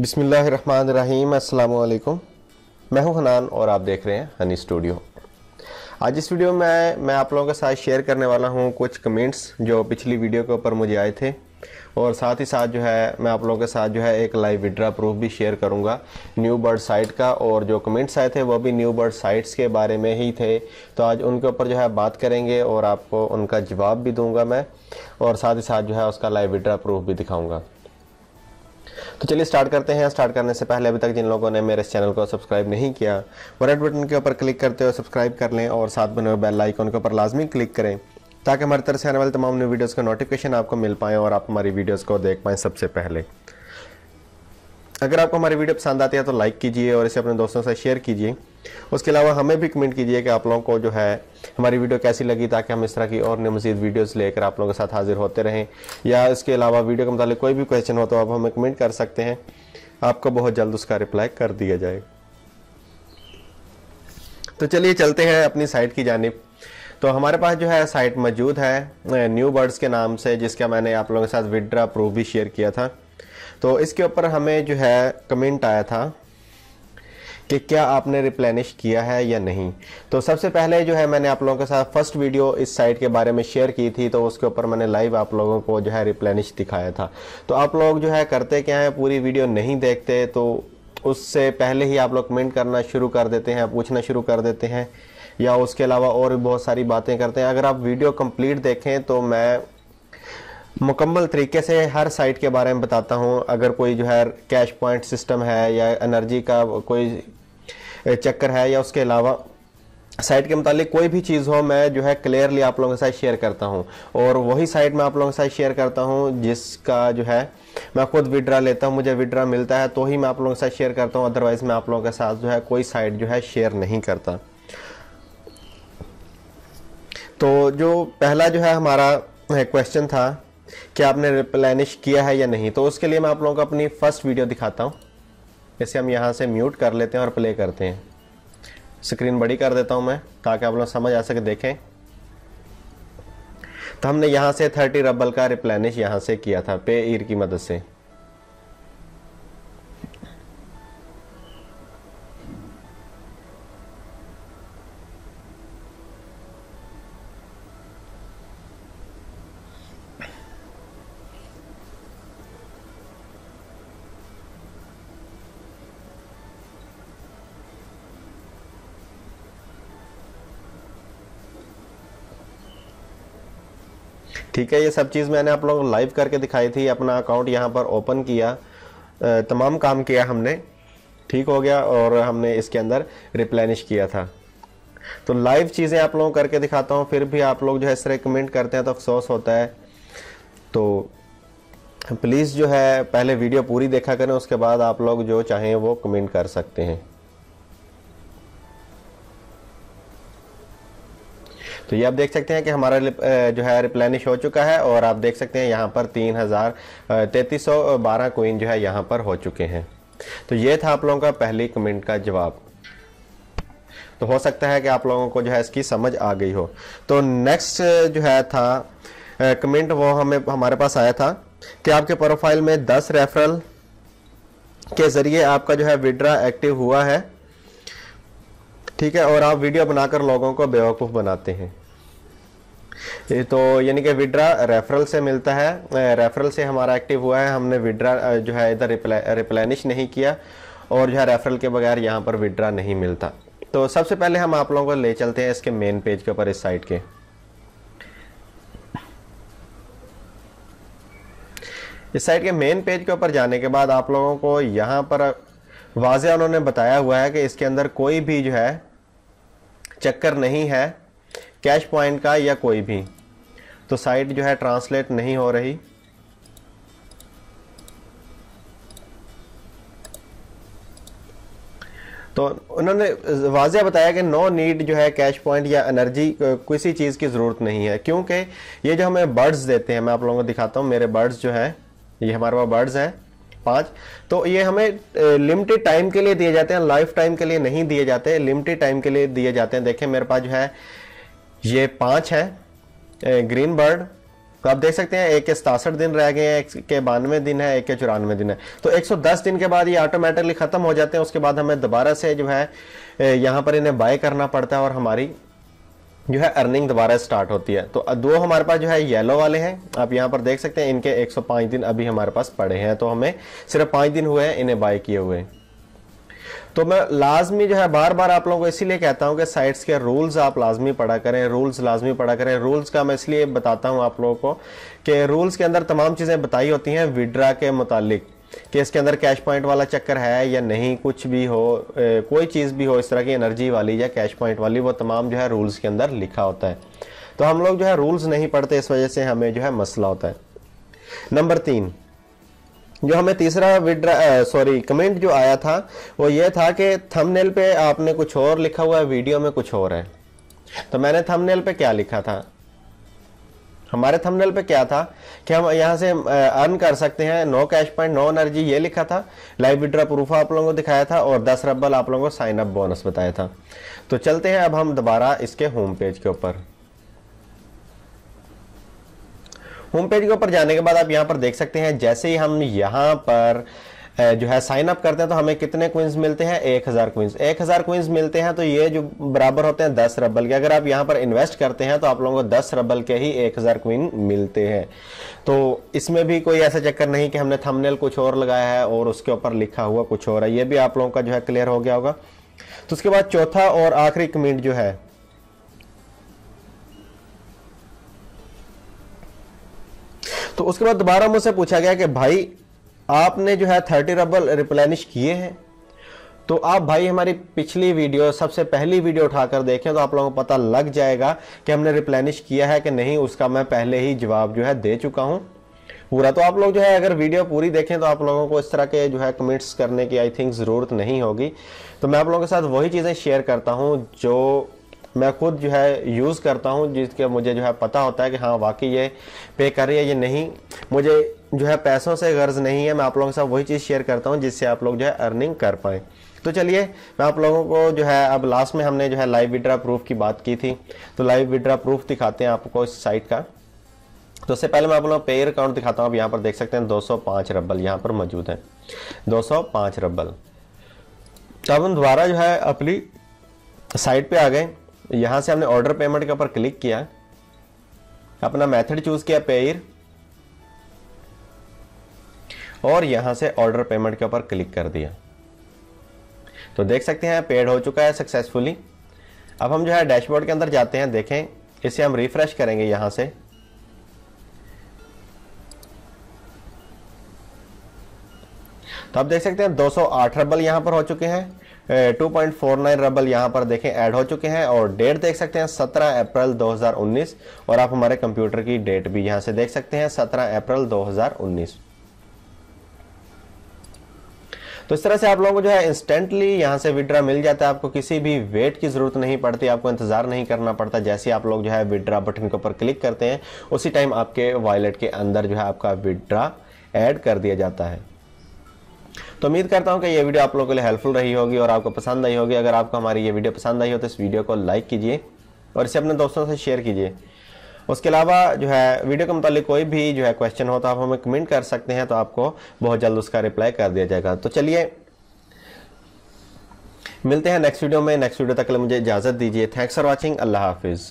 बिसमीम अस्सलाम मैं हूँ हनान और आप देख रहे हैं हनी स्टूडियो। आज इस वीडियो में मैं आप लोगों के साथ शेयर करने वाला हूँ कुछ कमेंट्स जो पिछली वीडियो के ऊपर मुझे आए थे। और साथ ही साथ जो है, मैं आप लोगों के साथ जो है एक लाइव विड्रा प्रूफ भी शेयर करूँगा। न्यू बर्ड साइट का और जो कमेंट्स आए थे, वो भी न्यू बर्ड साइट्स के बारे में ही थे। तो आज उनके ऊपर जो है बात करेंगे और आपको उनका जवाब भी दूँगा मैं। और साथ ही साथ जो है उसका लाइव विड्रा प्रूफ भी दिखाऊँगा। तो चलिए स्टार्ट करते हैं। स्टार्ट करने से पहले अभी तक जिन लोगों ने मेरे इस चैनल को सब्सक्राइब नहीं किया, वो रेड बटन के ऊपर क्लिक करते हो सब्सक्राइब कर लें और साथ बने हुए बेल आइकॉन के ऊपर लाजमी क्लिक करें, ताकि हमारी तरफ़ से आने वाले तमाम न्यू वीडियोज़ का नोटिफिकेशन आपको मिल पाएँ और आप हमारी वीडियोज़ को देख पाएँ सबसे पहले। अगर आपको हमारी वीडियो पसंद आती है तो लाइक कीजिए और इसे अपने दोस्तों से शेयर कीजिए। उसके अलावा हमें भी कमेंट कीजिए कि आप लोगों को जो है, हमारी वीडियो कैसी लगी, ताकि हम इस तरह की और मजीद वीडियोस लेकर आप लोगों के साथ हाजिर होते रहें। या इसके अलावा वीडियो के मतलब कोई भी क्वेश्चन हो तो आप हमें कमेंट कर सकते हैं। आपको बहुत जल्द उसका रिप्लाई कर दिया जाए। तो चलिए चलते हैं अपनी साइट की जानब। तो हमारे पास जो है साइट मौजूद है न्यू बर्ड्स के नाम से, जिसका मैंने आप लोगों के साथ विड्रा प्रूफ भी शेयर किया था। तो इसके ऊपर हमें जो है कमेंट आया था। कि क्या आपने रिप्लेनिश किया है या नहीं। तो सबसे पहले जो है मैंने आप लोगों के साथ फ़र्स्ट वीडियो इस साइट के बारे में शेयर की थी तो उसके ऊपर मैंने लाइव आप लोगों को जो है रिप्लेनिश दिखाया था। तो आप लोग जो है करते क्या है, पूरी वीडियो नहीं देखते तो उससे पहले ही आप लोग कमेंट करना शुरू कर देते हैं, पूछना शुरू कर देते हैं। या उसके अलावा और भी बहुत सारी बातें करते हैं। अगर आप वीडियो कंप्लीट देखें तो मैं मुकम्मल तरीके से हर साइट के बारे में बताता हूँ। अगर कोई जो है कैश पॉइंट सिस्टम है या एनर्जी का कोई चक्कर है या उसके अलावा साइट के मुतालिक कोई भी चीज़ हो, मैं जो है क्लियरली आप लोगों के साथ शेयर करता हूँ। और वही साइट मैं आप लोगों के साथ शेयर करता हूँ जिसका जो है मैं खुद विड्रा लेता हूँ, मुझे विड्रा मिलता है तो ही मैं आप लोगों के साथ शेयर करता हूँ। अदरवाइज़ मैं आप लोगों के साथ जो है कोई साइट जो है शेयर नहीं करता। तो जो पहला जो है हमारा क्वेश्चन था कि आपने रिप्लेनिश किया है या नहीं। तो उसके लिए मैं आप लोगों को अपनी फ़र्स्ट वीडियो दिखाता हूँ। इसे हम यहाँ से म्यूट कर लेते हैं और प्ले करते हैं। स्क्रीन बड़ी कर देता हूँ मैं, ताकि आप लोग समझ आ सके, देखें। तो हमने यहाँ से थर्टी रबल का रिप्लेनिश यहाँ से किया था, पे ईर की मदद से। ठीक है, ये सब चीज़ मैंने आप लोग लाइव करके दिखाई थी, अपना अकाउंट यहाँ पर ओपन किया तमाम काम किया हमने, ठीक हो गया और हमने इसके अंदर रिप्लेनिश किया था। तो लाइव चीज़ें आप लोगों को करके दिखाता हूँ, फिर भी आप लोग जो है इस तरह कमेंट करते हैं तो अफसोस होता है। तो प्लीज़ जो है, पहले वीडियो पूरी देखा करें, उसके बाद आप लोग जो चाहें वो कमेंट कर सकते हैं। तो ये आप देख सकते हैं कि हमारा जो है, रिप्लेनिश हो चुका है और आप देख सकते हैं यहाँ पर तीन हज़ार तैतीस सौ बारह कोइन जो है यहाँ पर हो चुके हैं। तो ये था आप लोगों का पहली कमेंट का जवाब। तो हो सकता है कि आप लोगों को जो है इसकी समझ आ गई हो। तो नेक्स्ट जो है था कमेंट वो हमें, हमारे पास आया था कि आपके प्रोफ़ाइल में 10 रेफरल के ज़रिए आपका जो है विड्रा एक्टिव हुआ है। ठीक है, और आप वीडियो बनाकर लोगों को बेवकूफ़ बनाते हैं। तो यानी कि विड्रा रेफरल से मिलता है। रेफरल से हमारा एक्टिव हुआ है। हमने विड्रा जो है इधर रिप्लेनिश नहीं किया, और जो है रेफरल के बगैर यहाँ पर विड्रा नहीं मिलता। तो सबसे पहले हम आप लोगों को ले चलते हैं इसके मेन पेज के ऊपर, इस साइट के। इस साइट के मेन पेज के ऊपर जाने के बाद आप लोगों को यहाँ पर वाजे उन्होंने बताया हुआ है कि इसके अंदर कोई भी जो है चक्कर नहीं है, कैश पॉइंट का या कोई भी। तो साइट जो है ट्रांसलेट नहीं हो रही। तो उन्होंने वाजह बताया कि नो नीड जो है कैश पॉइंट या एनर्जी, किसी चीज़ की ज़रूरत नहीं है, क्योंकि ये जो हमें बर्ड्स देते हैं, मैं आप लोगों को दिखाता हूँ, मेरे बर्ड्स जो हैं, ये हमारे पास बर्ड्स हैं। पाँच। तो ये हमें लिमिटेड टाइम के लिए दिए जाते हैं लाइफ टाइम के लिए नहीं दिए जाते लिमिटेड टाइम के लिए दिए जाते हैं। देखें मेरे पास जो है, ये पाँच है ग्रीन बर्ड तो आप देख सकते हैं, एक के सतासठ दिन रह गए हैं, एक के बानवे दिन है, एक के चौरानवे दिन है। तो 110 दिन के बाद ये ऑटोमेटिकली खत्म हो जाते हैं, उसके बाद हमें दोबारा से जो है यहाँ पर इन्हें बाय करना पड़ता है और हमारी जो है अर्निंग दोबारा स्टार्ट होती है। तो दो हमारे पास जो है येलो वाले हैं। आप यहाँ पर देख सकते हैं, इनके 105 दिन अभी हमारे पास पड़े हैं। तो हमें सिर्फ़ पाँच दिन हुए हैं इन्हें बाय किए हुए। तो मैं लाजमी जो है बार बार आप लोगों को इसीलिए कहता हूँ कि साइट्स के रूल्स आप लाजमी पढ़ा करें रूल्स लाजमी पढ़ा करें। रूल्स का मैं इसलिए बताता हूँ आप लोगों को कि रूल्स के अंदर तमाम चीज़ें बताई होती हैं। विड्रा के मुतालिक। कि इसके अंदर कैश पॉइंट वाला चक्कर है या नहीं कुछ भी हो ए, कोई चीज़ भी हो इस तरह की एनर्जी वाली या कैश पॉइंट वाली वो तमाम जो है रूल्स के अंदर लिखा होता है। तो हम लोग जो है रूल्स नहीं पढ़ते इस वजह से हमें जो है मसला होता है। नंबर तीन जो हमें तीसरा विड्रा सॉरी कमेंट जो आया था वो ये था कि थंबनेल पे आपने कुछ और लिखा हुआ है वीडियो में कुछ और है। तो मैंने थंबनेल पे क्या लिखा था? हमारे थंबनेल पे क्या था कि हम यहाँ से अर्न कर सकते हैं no cash point no energy ये लिखा था। लाइव विड्रा प्रूफ आप लोगों को दिखाया था और दस रबल आप लोगों को साइन अप बोनस बताया था। तो चलते हैं अब हम दोबारा इसके होम पेज के ऊपर। होम पेज के ऊपर जाने के बाद आप यहाँ पर देख सकते हैं, जैसे ही हम यहाँ पर जो है साइन अप करते हैं तो हमें कितने क्विंस मिलते हैं? एक हज़ार क्विंस एक हज़ार क्विंस मिलते हैं तो ये जो बराबर होते हैं, दस रबल के। अगर आप यहाँ पर इन्वेस्ट करते हैं तो आप लोगों को दस रबल के ही एक हज़ार क्विन मिलते हैं। तो इसमें भी कोई ऐसा चक्कर नहीं कि हमने थंबनेल कुछ और लगाया है और उसके ऊपर लिखा हुआ कुछ और है। ये भी आप लोगों का जो है क्लियर हो गया होगा। तो उसके बाद चौथा और आखिरी कमेंट जो है तो उसके बाद दोबारा मुझसे पूछा गया कि भाई आपने जो है थर्टी रबल रिप्लेनिश किए हैं। तो आप भाई हमारी पिछली वीडियो, सबसे पहली वीडियो उठाकर देखें तो आप लोगों को पता लग जाएगा कि हमने रिप्लेनिश किया है कि नहीं, उसका मैं पहले ही जवाब जो है दे चुका हूँ। पूरा तो आप लोग जो है अगर वीडियो पूरी देखें तो आप लोगों को इस तरह के जो है कमेंट्स करने की आई थिंक ज़रूरत नहीं होगी। तो मैं आप लोगों के साथ वही चीज़ें शेयर करता हूँ जो मैं खुद जो है यूज़ करता हूँ, जिसके मुझे जो है पता होता है कि हाँ वाकई ये पे कर रही है ये नहीं। मुझे जो है पैसों से गर्ज नहीं है, मैं आप लोगों के साथ वही चीज़ शेयर करता हूँ जिससे आप लोग जो है अर्निंग कर पाए। तो चलिए, मैं आप लोगों को जो है अब लास्ट में हमने जो है लाइव विड्रा प्रूफ की बात की थी। तो लाइव विड्रा प्रूफ दिखाते हैं आपको इस साइट का। तो उससे पहले मैं आप लोगों को पेयर अकाउंट दिखाता हूँ। अब यहाँ पर देख सकते हैं 205 रबल यहाँ पर मौजूद है। 205 रबल तो अब हम दोबारा जो है अपनी साइट पे आ गए। यहाँ से हमने ऑर्डर पेमेंट के ऊपर क्लिक किया। अपना मेथड चूज़ किया पेयर और यहाँ से ऑर्डर पेमेंट के ऊपर क्लिक कर दिया। तो देख सकते हैं पेड हो चुका है सक्सेसफुली अब हम जो है डैशबोर्ड के अंदर जाते हैं, देखें। इसे हम रिफ्रेश करेंगे यहाँ से। तो आप देख सकते हैं 208 रबल यहाँ पर हो चुके हैं 2.49 रबल यहाँ पर देखें ऐड हो चुके हैं, और डेट देख सकते हैं 17 अप्रैल 2019 और आप हमारे कंप्यूटर की डेट भी यहाँ से देख सकते हैं 17 अप्रैल 2019 तो इस तरह से आप लोगों को जो है इंस्टेंटली यहाँ से विड्रा मिल जाता है। आपको किसी भी वेट की ज़रूरत नहीं पड़ती, आपको इंतज़ार नहीं करना पड़ता। जैसे आप लोग जो है विड्रा बटन के ऊपर क्लिक करते हैं, उसी टाइम आपके वॉलेट के अंदर जो है आपका विड्रा ऐड कर दिया जाता है। तो उम्मीद करता हूँ कि ये वीडियो आप लोगों के लिए हेल्पफुल रही होगी और आपको पसंद आई होगी। अगर आपको हमारी ये वीडियो पसंद आई हो तो इस वीडियो को लाइक कीजिए और इसे अपने दोस्तों से शेयर कीजिए। उसके अलावा जो है, वीडियो के मुतालिक कोई भी जो है क्वेश्चन हो तो आप हमें कमेंट कर सकते हैं तो आपको बहुत जल्द उसका रिप्लाई कर दिया जाएगा। तो चलिए, मिलते हैं नेक्स्ट वीडियो में। नेक्स्ट वीडियो तक के लिए मुझे इजाज़त दीजिए। थैंक्स फॉर वॉचिंग अल्लाह हाफिज़।